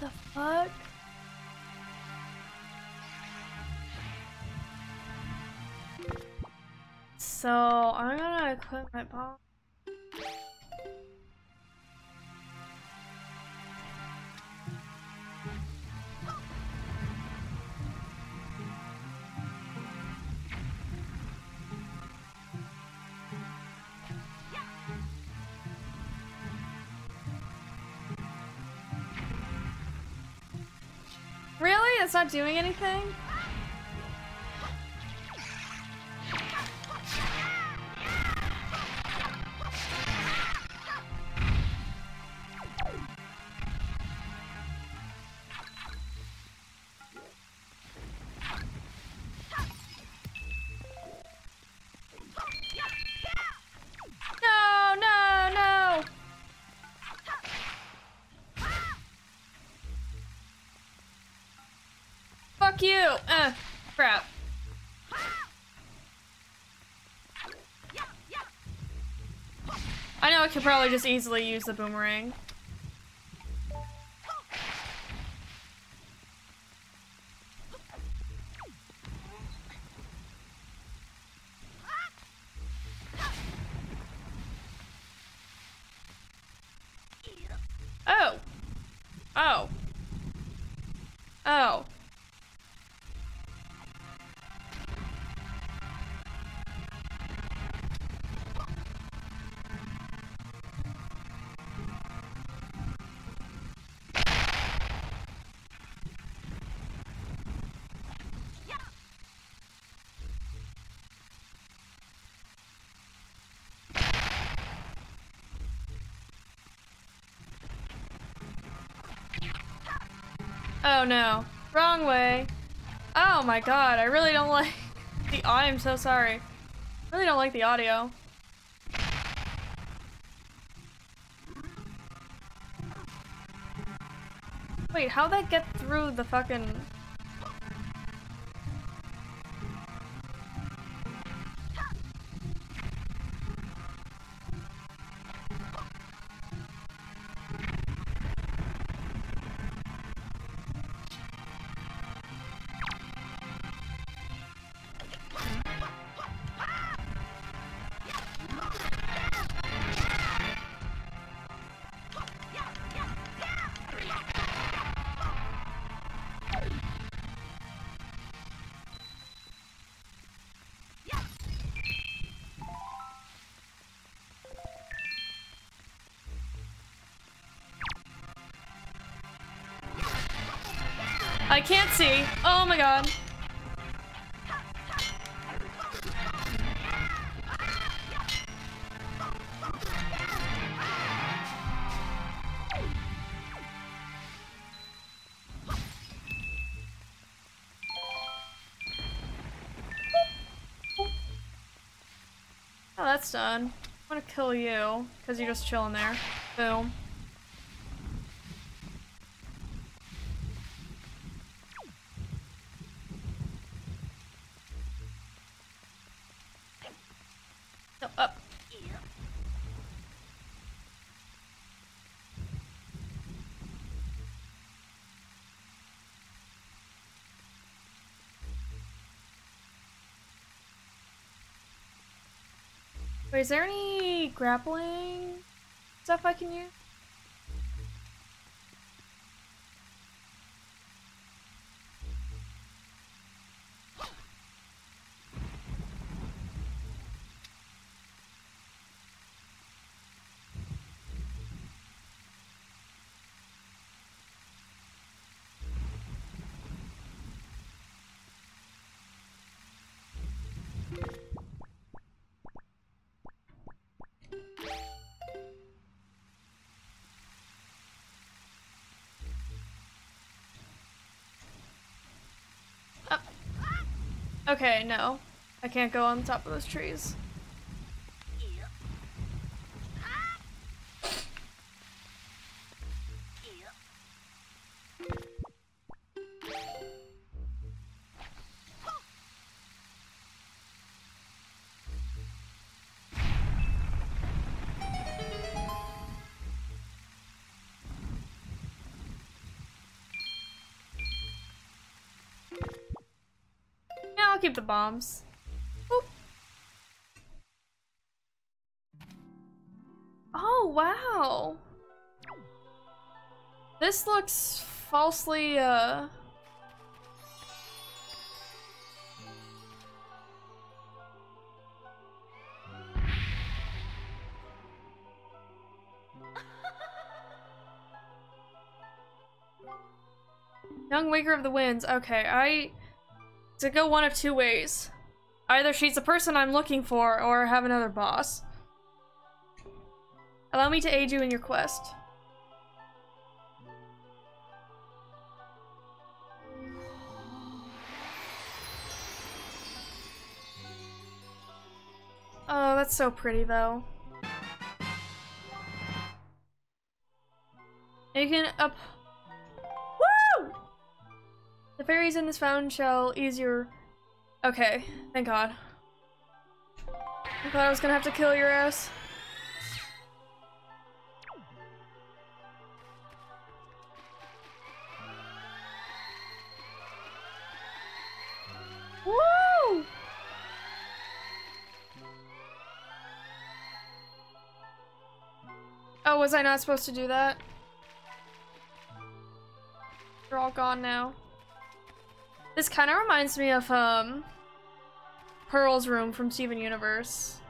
the fuck? So I'm gonna equip my bomb. It's not doing anything? You! Uh, crap. I know I could probably just easily use the boomerang. Oh. Oh. Oh. Oh no. Wrong way. Oh my god, I really don't like the I'm so sorry. I really don't like the audio. Wait, how'd that get through the fucking... I can't see. Oh my god. Oh, that's done. I'm gonna kill you, because you're just chilling there. Boom. No, up. Wait, is there any grappling stuff I can use? Okay, no. I can't go on top of those trees. I'll keep the bombs. Oh, wow. This looks falsely, uh... Young Waker of the Winds. Okay, I... To go one of two ways. Either she's the person I'm looking for, or have another boss. Allow me to aid you in your quest. Oh, that's so pretty, though. You can up the fairies in this fountain shall ease your... Okay, thank god. I thought I was gonna have to kill your ass. Woo! Oh, was I not supposed to do that? They're all gone now. This kind of reminds me of, um, Pearl's room from Steven Universe.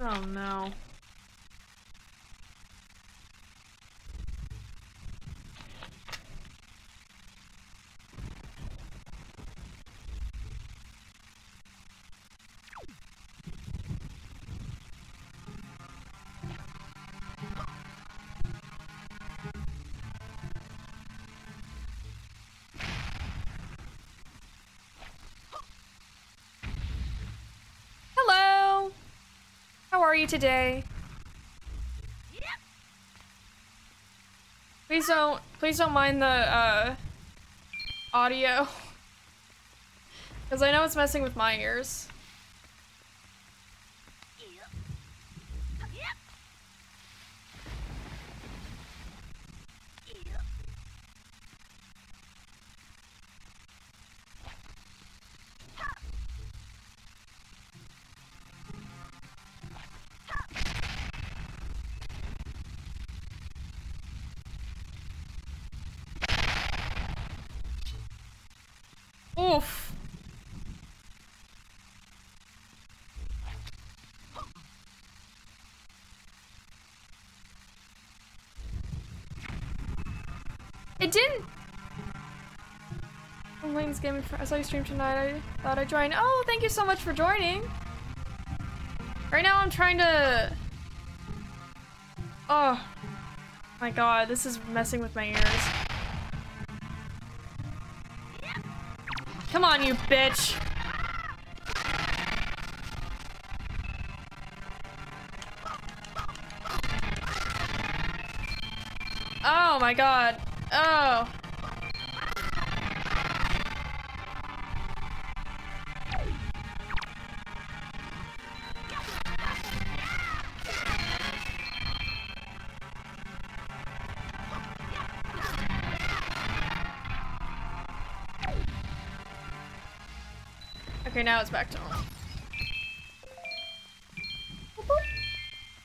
Oh no. Are you today? Please don't, please don't mind the, uh, audio. Because I know it's messing with my ears. It didn't. I'm Lane's gaming. I saw you stream tonight. I thought I'd join. Oh, thank you so much for joining. Right now, I'm trying to. Oh my god, this is messing with my ears. Come on, you bitch. Oh my god. Oh. Okay, now it's back to normal.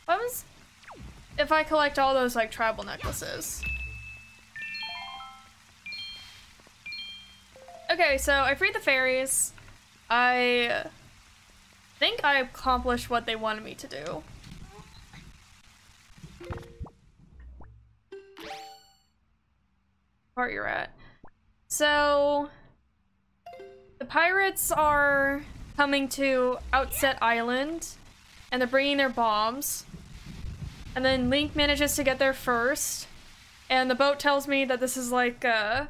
What was if I collect all those like tribal necklaces? Okay, so I freed the fairies. I think I accomplished what they wanted me to do. Part you're at. So the pirates are coming to Outset Island, and they're bringing their bombs. And then Link manages to get there first, and the boat tells me that this is like uh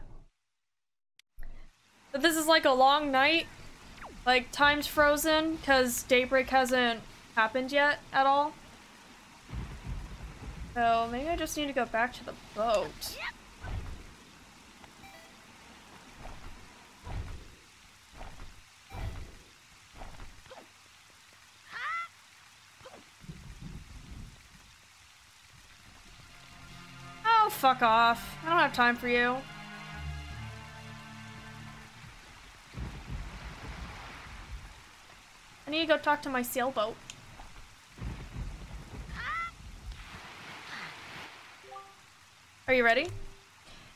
that this is like a long night, like time's frozen because daybreak hasn't happened yet at all. So maybe I just need to go back to the boat. Oh, fuck off. I don't have time for you. Need to go talk to my sailboat. Are you ready?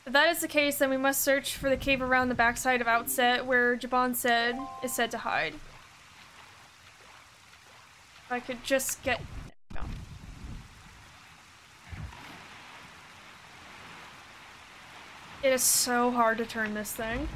If that is the case, then we must search for the cave around the backside of Outset where Jabun said is said to hide. If I could just get... It is so hard to turn this thing.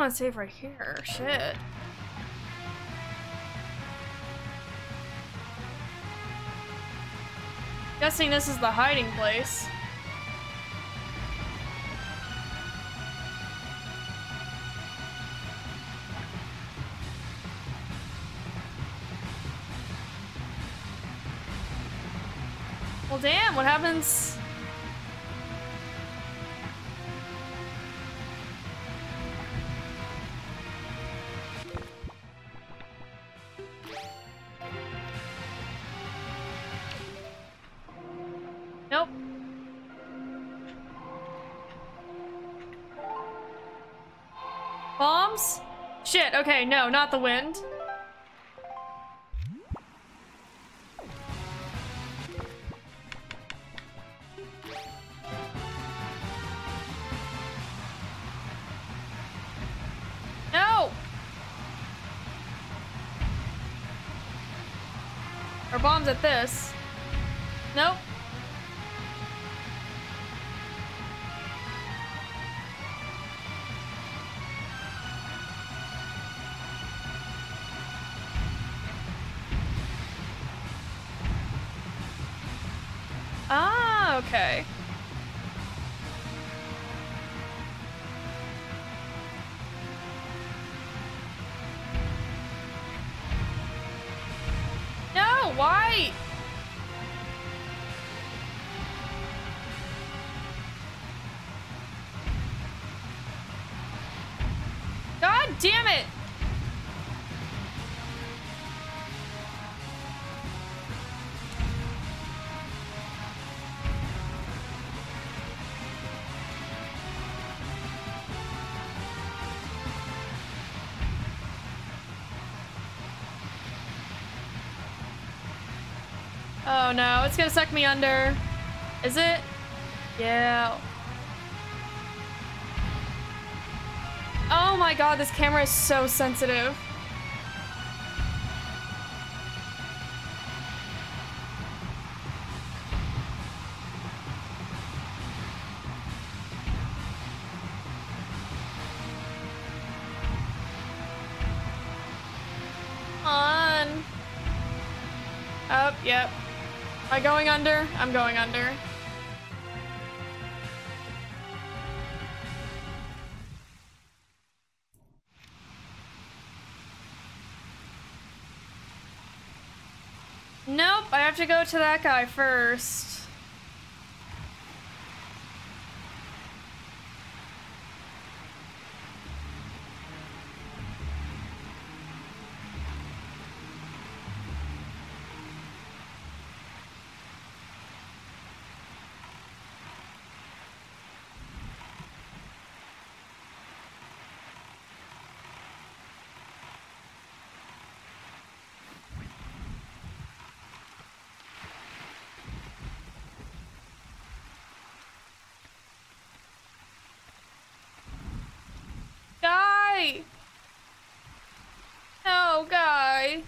Want to save right here. Shit. Guessing this is the hiding place. Well, damn, what happens? Okay, no, not the wind. No! Or bombs at this. Nope. Damn it! Oh no, it's gonna suck me under. Is it? Yeah. My god, this camera is so sensitive. On. Up, yep. Am I going under? I'm going under. Have to go to that guy first. Guy! No, guy.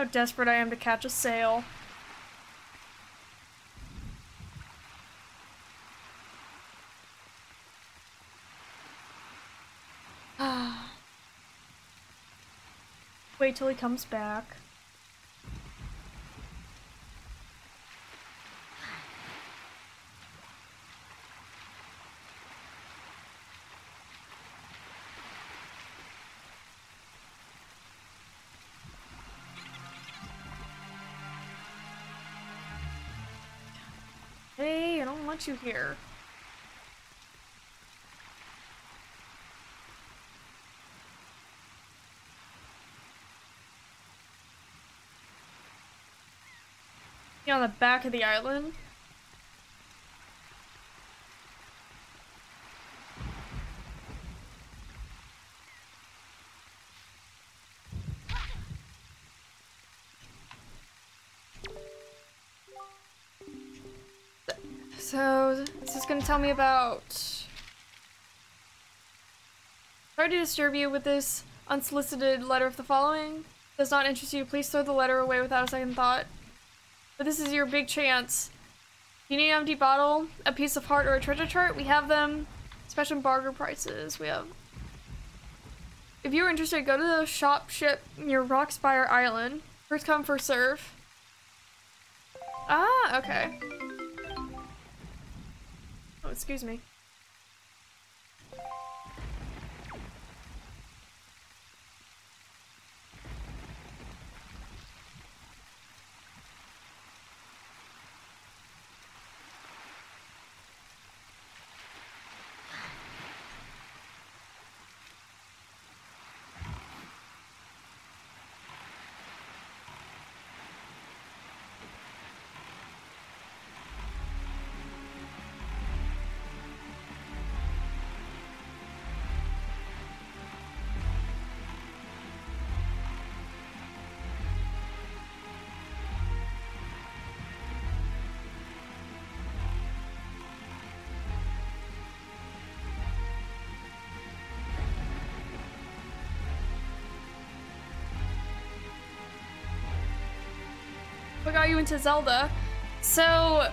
How desperate I am to catch a sail. Wait till he comes back. Want you here. On the back of the island? Tell me about... Sorry to disturb you with this unsolicited letter of the following. Does not interest you, please throw the letter away without a second thought. But this is your big chance. You need an empty bottle, a piece of heart, or a treasure chart? We have them. Special bargain prices. We have... If you're interested, go to the shop ship near Rockspire Island. First come, first serve. Ah, okay. Oh, excuse me. Got you into Zelda? So,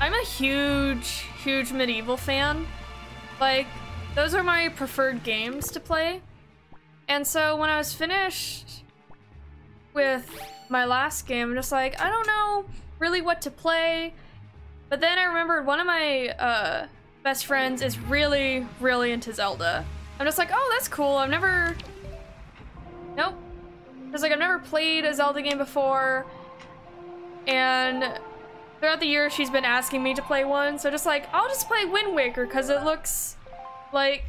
I'm a huge, huge medieval fan. Like, those are my preferred games to play. And so when I was finished with my last game, I'm just like, I don't know really what to play. But then I remembered one of my uh, best friends is really, really into Zelda. I'm just like, oh, that's cool. I've never... Nope. Because like, I've never played a Zelda game before. And throughout the year, she's been asking me to play one. So just like, I'll just play Wind Waker because it looks like...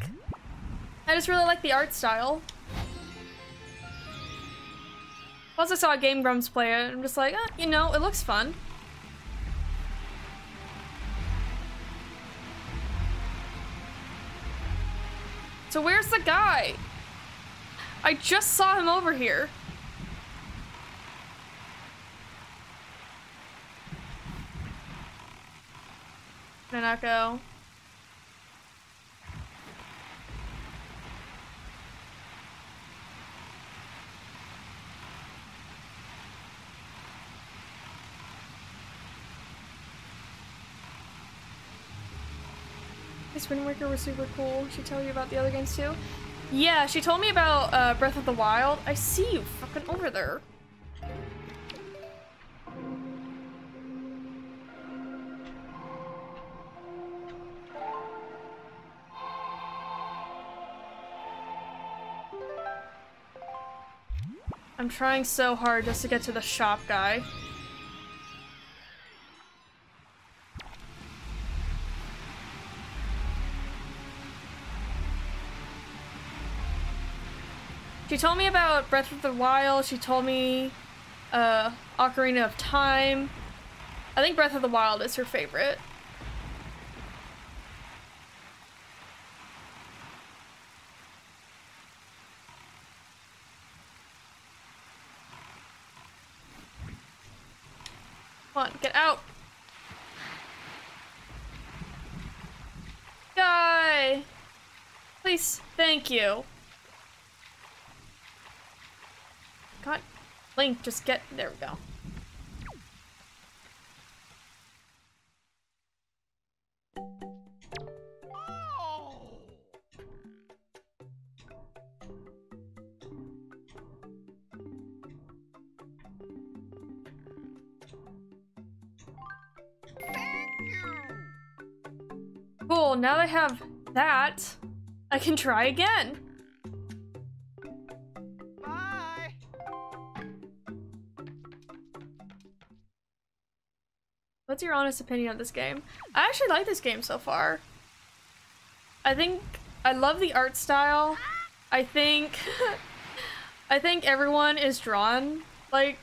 I just really like the art style. Plus I saw Game Grumps play it, I'm just like, eh, you know, it looks fun. So where's the guy? I just saw him over here. Nanako. This Wind Waker was super cool. She tell you about the other games too? Yeah, she told me about uh, Breath of the Wild. I see you fucking over there. I'm trying so hard just to get to the shop guy. She told me about Breath of the Wild. She told me uh, Ocarina of Time. I think Breath of the Wild is her favorite. Please. Thank you. God. Link, just get- there we go. Cool, now I have that. I can try again. Bye. What's your honest opinion of this game? I actually like this game so far. I think I love the art style. I think I think everyone is drawn like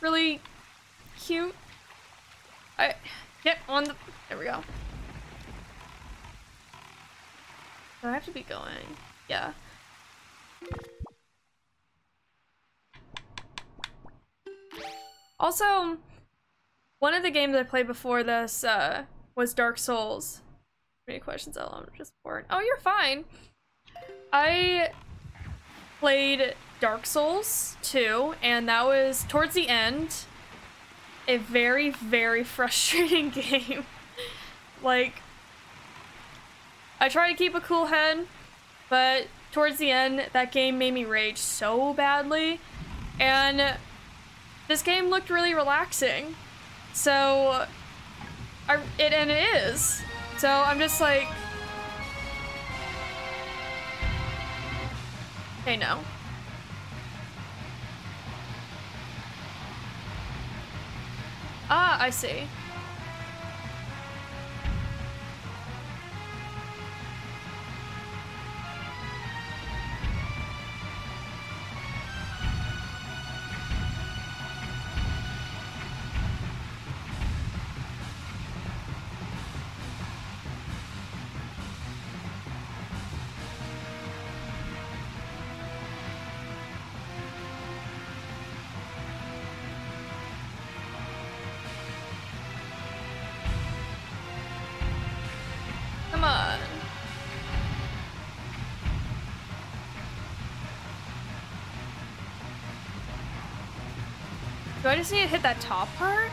really cute. I get on the there we go. Do I have to be going? Yeah. Also, one of the games I played before this uh, was Dark Souls. Any questions? I'm just bored. Oh, you're fine. I played Dark Souls 2, and that was towards the end a very, very frustrating game. like, I try to keep a cool head, but towards the end, that game made me rage so badly, and this game looked really relaxing. So, I, it and it is. So I'm just like, hey, no. Ah, I see. Do I just need to hit that top part?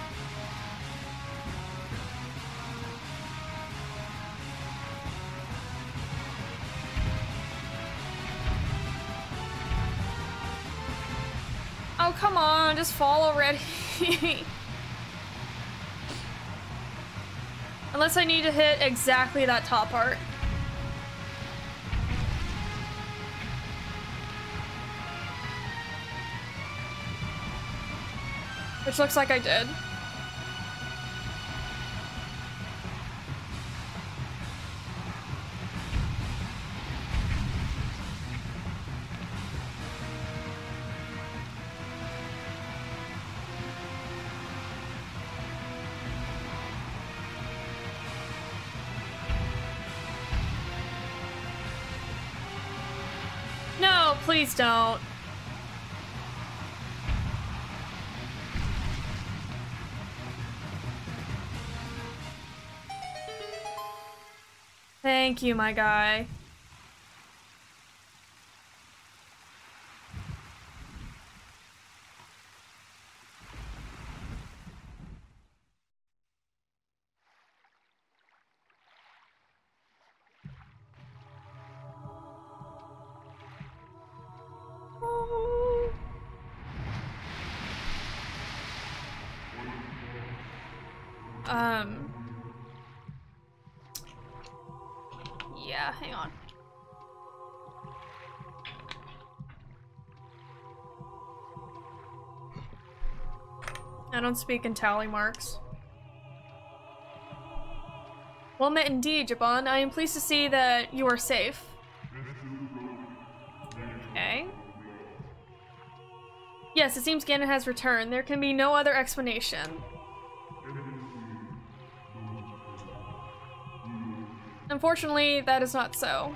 Oh, come on, just fall already. Unless I need to hit exactly that top part. Which looks like I did. No, please don't. Thank you, my guy. I don't speak in tally marks. Well met indeed, Jabun. I am pleased to see that you are safe. Okay. Yes, it seems Ganon has returned. There can be no other explanation. Unfortunately, that is not so.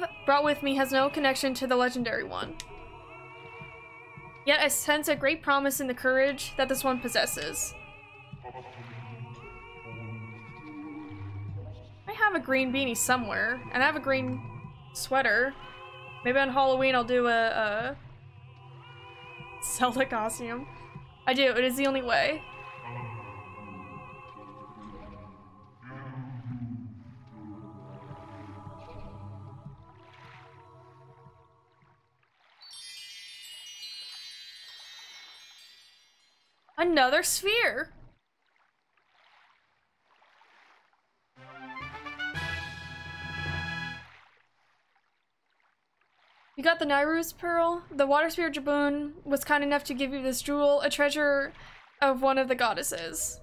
Have brought with me has no connection to the legendary one. Yet I sense a great promise in the courage that this one possesses. I have a green beanie somewhere, and I have a green sweater. Maybe on Halloween I'll do a, a Zelda costume. I do, it is the only way. Another sphere! You got the Nayru's Pearl? The Water Spirit Jabun was kind enough to give you this jewel, a treasure of one of the goddesses.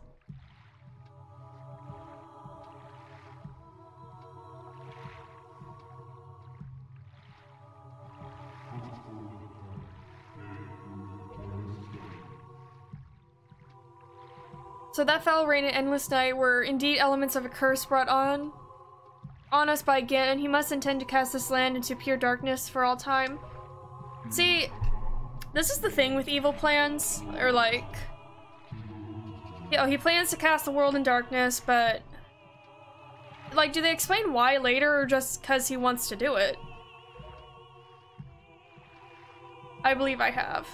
So that foul rain and endless night were indeed elements of a curse brought on on us by Ganon, he must intend to cast this land into pure darkness for all time. See, this is the thing with evil plans, or like, you know, he plans to cast the world in darkness, but like, do they explain why later, or just because he wants to do it? I believe I have.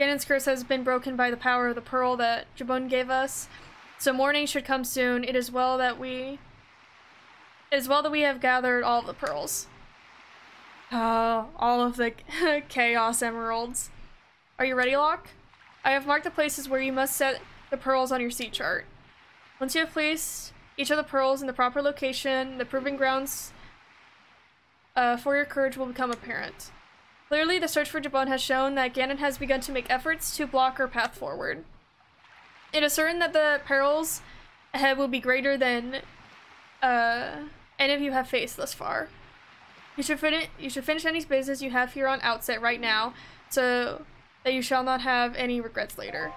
Ganon's curse has been broken by the power of the pearl that Jabun gave us. So morning should come soon. It is well that we it is well that we have gathered all the pearls. Uh, all of the chaos emeralds. Are you ready, Locke? I have marked the places where you must set the pearls on your seat chart. Once you have placed each of the pearls in the proper location, the proving grounds uh, for your courage will become apparent. Clearly, the search for Jabun has shown that Ganon has begun to make efforts to block her path forward. It is certain that the perils ahead will be greater than uh, any of you have faced thus far. You should, finish. you should finish any business you have here on Outset right now, so that you shall not have any regrets later.